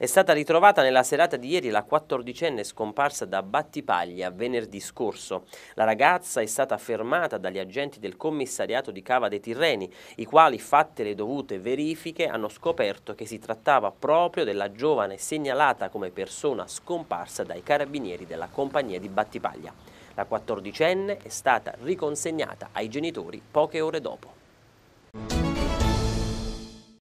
È stata ritrovata nella serata di ieri la quattordicenne scomparsa da Battipaglia venerdì scorso. La ragazza è stata fermata dagli agenti del commissariato di Cava dei Tirreni, i quali, fatte le dovute verifiche, hanno scoperto che si trattava proprio della giovane segnalata come persona scomparsa dai carabinieri della compagnia di Battipaglia. La quattordicenne è stata riconsegnata ai genitori poche ore dopo.